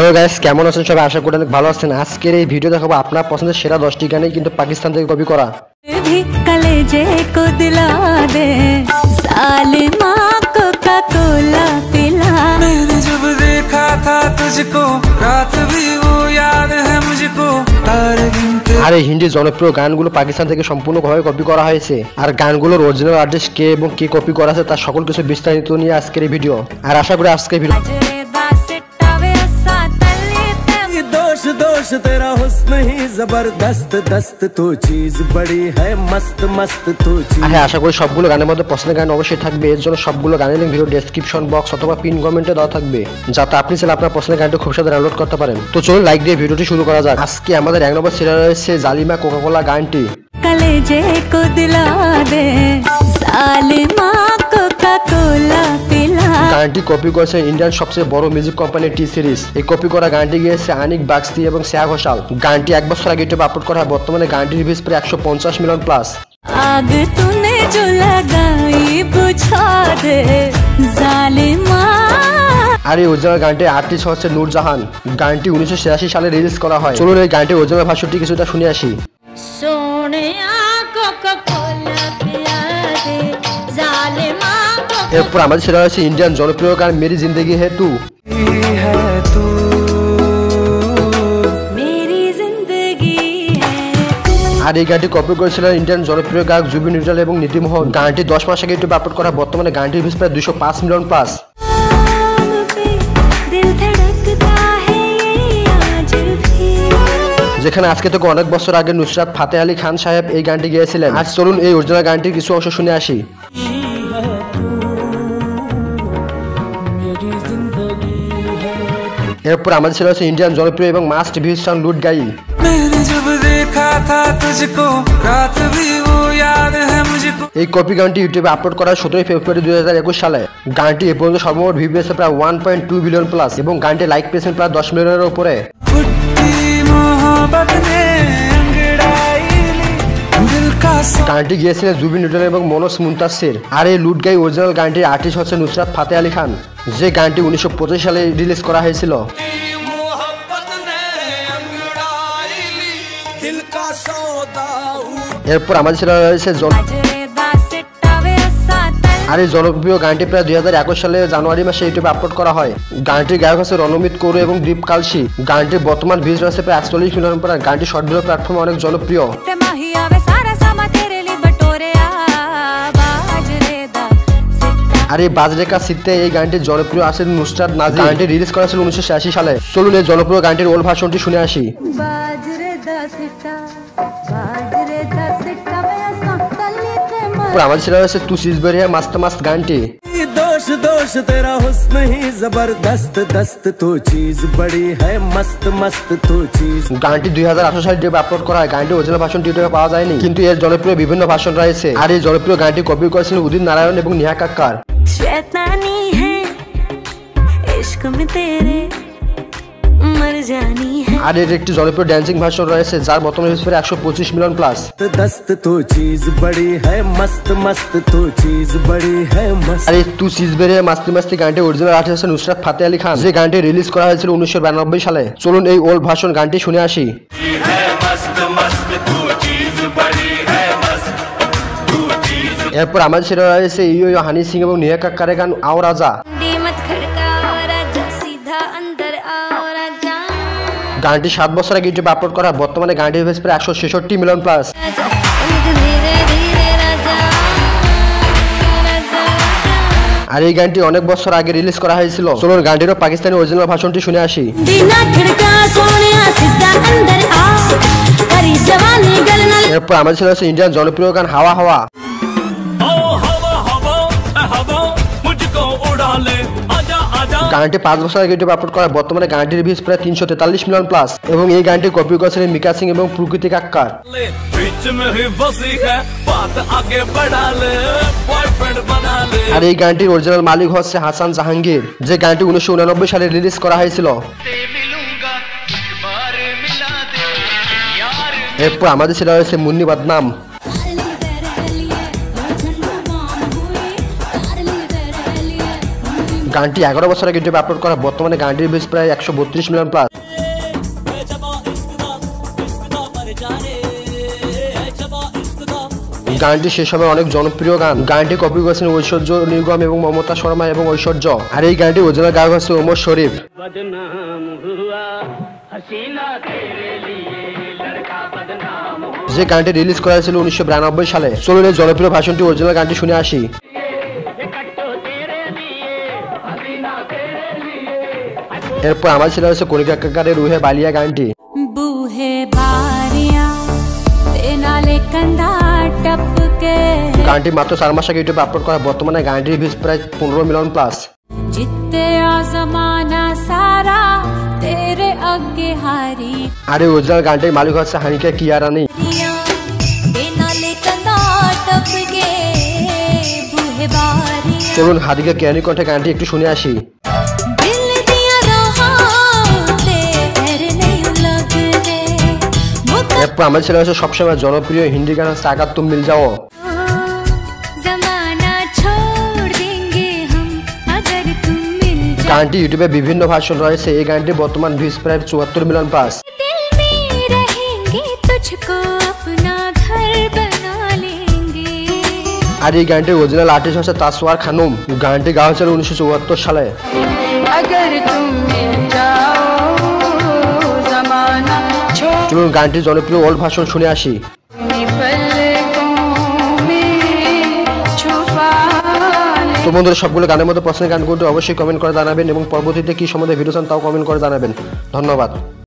Hello guys কেমন আছেন সবাই? আশা করি অনেক ভালো আছেন। আজকের এই ভিডিও দেখাবো আপনার পছন্দের সেরা দশটি গানে কিন্তু পাকিস্তান থেকে কপি করা। আর এই হিন্দি জনপ্রিয় গানগুলো পাকিস্তান থেকে সম্পূর্ণভাবে কপি করা হয়েছে। আর গানগুলোর অরিজিনাল আর্টিস্ট কে এবং কে কপি করা আছে তার সকল কিছু বিস্তারিত নিয়ে আজকের এই ভিডিও আর আশা করি আজকের ভিডিও दोष दोष तेरा हुस्न ही जबरदस्त दस्त तू चीज बड़ी है मस्त मस्त तू चीज আর হ্যাঁ আশা করি সবগুলো গানের মধ্যে পছন্দের গান অবশ্যই থাকবে এর জন্য সবগুলো গানের লিঙ্ক ভিডিও ডেসক্রিপশন বক্স অথবা পিন কমেন্টে দেওয়া থাকবে যাতে আপনি চাইলে আপনার পছন্দের গানটি খুব সাথে ডাউনলোড করতে পারেন তো চলুন লাইক দিয়ে ভিডিওটি শুরু করা যাক আজকে আমাদের এক নম্বর সিরিয়াল রয়েছে জালিমা কোকাকোলা গানটি कलेजे को दिला दे जालिमा कोका कोला पिला গানটি কপি করেছেন ইন্ডিয়ান সবচেয়ে বড় মিউজিক কোম্পানি টি সিরিজ এই কপি করা গানটি গিয়েছে আনিক বাক্সি এবং শ্রেয়া ঘোষাল। গানটি এক বছর আগে ইউটিউবে আপলোড করা হয়। বর্তমানে গানটি রিভিউজ প্রায় একশো পঞ্চাশ মিলিয়ন প্লাস আর এই ওজনের গানটি আর্টিস্ট হচ্ছে নূরজাহান গানটি উনিশশো সালে রিলিজ করা হয়। চলুন এই গানটি ওজনের ভাষ্যটি কিছুটা শুনে আসি। পিয়া এরপর আমাদের সেটা হচ্ছে ইন্ডিয়ান জনপ্রিয় গান মেরি জিন্দগি হে তু। আর এই গানটি কপি করেছিলেন ইন্ডিয়ান জনপ্রিয় গায়ক জুবিন নিউটাল এবং নীতিমোহন গানটি দশ মাস আগে ইউটিউবে আপলোড করা বর্তমানে গানটির ভিউজ প্রায় দুশো পাঁচ মিলিয়ন প্লাস যেখানে আজকে থেকে অনেক বছর আগে নুসরাত ফাতে আলী খান সাহেব এই গানটি গিয়েছিলেন। আজ চলুন এই অর্জুনা গানটির কিছু অংশ শুনে আসি। এরপর আমাদের ছিল হচ্ছে ইন্ডিয়ান জনপ্রিয় এবং মাস্ট ভিউ সং লুট গাই এই কপি গানটি ইউটিউবে আপলোড করা সতেরোই ফেব্রুয়ারি দুই হাজার একুশ সালে। গানটি এ পর্যন্ত সর্বমোট ভিউ পেয়েছে প্রায় one point two billion plus এবং গানটি লাইক পেয়েছেন প্রায় দশ মিলিয়নের উপরে। গানটি গিয়েছিলেন জুবিন নুটন এবং মনোজ মুন্তাসের আর এই লুট গাই ওরিজিনাল গানটির আর্টিস্ট হচ্ছে নুসরাত ফাতে আলী খান। যে গানটি উনিশশো পঁচিশ সালে রিলিজ করা হয়েছিল। এরপর আমাদের ছিল রয়েছে আর এই জনপ্রিয় গানটি প্রায় দুই হাজার একুশ সালে জানুয়ারি মাসে ইউটিউবে আপলোড করা হয়। গানটির গায়ক আছে রণমিত কৌর এবং দীপ কালসি। গানটির বর্তমান ভিজ রয়েছে প্রায় একচল্লিশ মিলিয়ন পর গানটি শর্ট প্ল্যাটফর্মে অনেক জনপ্রিয়। আর এই বাজরেকা সিটতে এই গানটির জনপ্রিয় আছে নুসরাত নাজি গানটি রিলিজ করা ছিল উনিশশো সালে চলুন এই জনপ্রিয় গানটির ওল্ড ভার্সনটি শুনে আসি बाजरे दा सिट्टा बाजरे दा सिट्टा मैं असा तली ते এরপর আমাদের ছিল রয়েছে তু সিজবেরিয়া মাস্ত মাস্ত গানটি ये दोष दोष तेरा हुस्न ही जबरदस्त दस्त तू चीज बड़ी है मस्त मस्त तू चीज গানটি দুই হাজার আঠারো সালে ইউটিউবে আপলোড করা হয় গানটি অরিজিনাল ভার্সন ইউটিউবে পাওয়া যায়নি কিন্তু এর জনপ্রিয় বিভিন্ন ভার্সন রয়েছে আর এই জনপ্রিয় গানটি কপি করেছিলেন উদিত নারায়ণ এবং নেহা কাক্কার शैतानी है इश्क में तेरे मर जानी है আর এর একটি জনপ্রিয় ড্যান্সিং ভার্সন রয়েছে যার বর্তমানে ভিউজ প্রায় একশো পঁচিশ মিলিয়ন প্লাস दस्त तू चीज बड़ी है मस्त मस्त तू चीज बड़ी है मस्त আর এই তু সিজবেরে মাস্তি মাস্তি গানটি অরিজিনাল আর্টিস্ট হচ্ছে নুসরাত ফাতে আলী খান যে গানটি রিলিজ করা হয়েছিল উনিশশো বিরানব্বই সালে চলুন এই ওল্ড ভার্সন গানটি শুনে আসি এরপর আমাদের ছেলে রয়েছে ইউ হানি সিং এবং নিয়া কাকারে গান আও রাজা। গানটি সাত বছর আগে ইউটিউবে আপলোড করা বর্তমানে গানটি হয়েছে প্রায় একশো ছেষট্টি মিলিয়ন প্লাস আর এই গানটি অনেক বছর আগে রিলিজ করা হয়েছিল। চলুন গানটিরও পাকিস্তানি অরিজিনাল ভাষণটি শুনে আসি। এরপর আমাদের ছিল ইন্ডিয়ান জনপ্রিয় গান হাওয়া হাওয়া। গানটি পাঁচ বছর আগে ইউটিউবে আপলোড করা, বর্তমানে গানটির ভিউজ প্রায় তিনশো তেতাল্লিশ মিলিয়ন প্লাস এবং এই গানটি কপি করেছেন মিকা সিং এবং প্রকৃতি কাক্কার আর এই গানটির অরিজিনাল মালিক হচ্ছে হাসান জাহাঙ্গীর, যে গানটি উনিশশো উনানব্বই সালে রিলিজ করা হয়েছিল। এরপর আমাদের ছেলে হয়েছে মুন্নি বাদনাম। গানটি এগারো বছর আগে ইউটিউবে আপলোড করা, বর্তমানে গানটির ভিউজ প্রায় একশো বত্রিশ মিলিয়ন প্লাস গানটি সে সময় অনেক জনপ্রিয় গান। গানটি কপি করেছেন ঐশ্বর্য, নিগম এবং মমতা শর্মা এবং ঐশ্বর্য। আর এই গানটি ওজনের গায়ক হচ্ছে ওমর শরীফ। যে গানটি রিলিজ করা হয়েছিল উনিশশো বিরানব্বই সালে। চলুন এই জনপ্রিয় ভাষণটি অরিজিনাল গানটি শুনে আসি। এরপর আমার সিলেবাসে কণিকা কাকারের রুহে বালিয়া গানটি। গানটি মাত্র চার মাস আগে ইউটিউবে আপলোড করা। বর্তমানে গানটির ভিউজ প্রায় পনেরো মিলিয়ন প্লাস আরে উজ্জ্বল গানটির মালিক হচ্ছে হানিকা কিয়ারানি চলুন হাদিকা কিয়ারানির কণ্ঠে গানটি একটু শুনে আসি। এরপর আমাদের ছেলে হচ্ছে সবসময় জনপ্রিয় হিন্দি গান হচ্ছে তুম মিল যাও। গানটি ইউটিউবে বিভিন্ন ভাষণ রয়েছে এই গানটি বর্তমান ভিস প্রায় চুয়াত্তর মিলিয়ন পাস আর এই গানটির অরিজিনাল আর্টিস্ট হচ্ছে তাসওয়ার খানুম। গানটি গাওয়া হয়েছিল উনিশশো চুয়াত্তর সালে। চলুন গানটির জনপ্রিয় ওল্ড ভাষণ শুনে আসি। তো বন্ধুরা, সবগুলো গানের মধ্যে পছন্দের গানগুলো অবশ্যই কমেন্ট করে জানাবেন এবং পরবর্তীতে কী সম্বন্ধে ভিডিও চান তাও কমেন্ট করে জানাবেন। ধন্যবাদ।